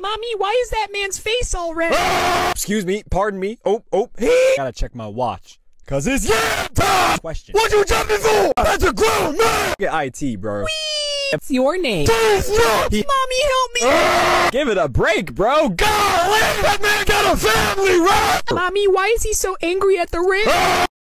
Mommy, why is that man's face all red? Ah! Excuse me, pardon me. Oh, oh, he. Gotta check my watch. Cause it's yeah time! Question. What you jumping for? That's a grown man! Get IT, bro. What's your name? Please, Mommy, help me! Ah! Give it a break, bro. God, that man got a family, right? Mommy, why is he so angry at the ring?